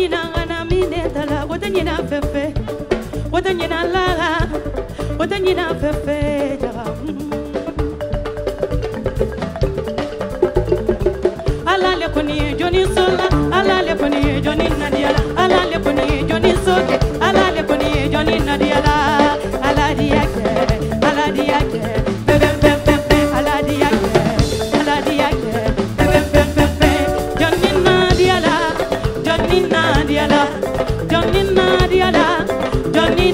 nyina ana mine tala wata nyina fefe wata nyina lala wata nyina fefe nadiala doni nadiala doni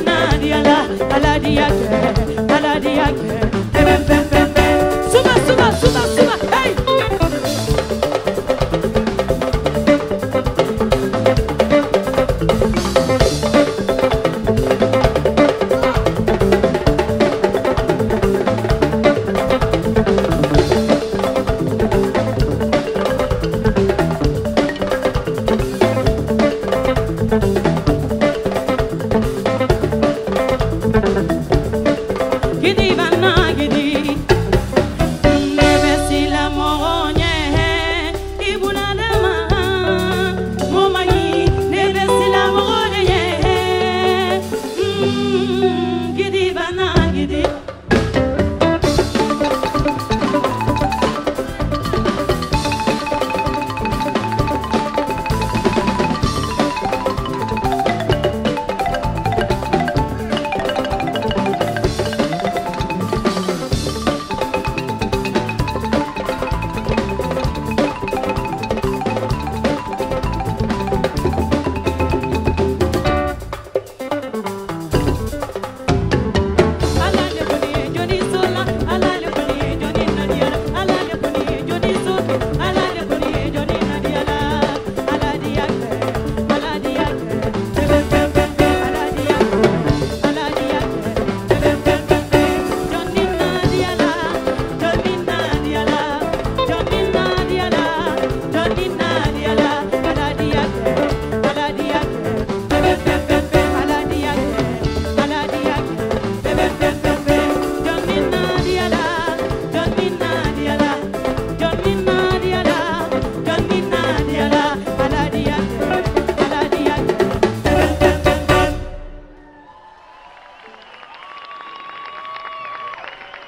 Gidi bana gidi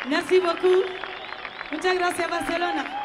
Merci Muchas gracias, Barcelona.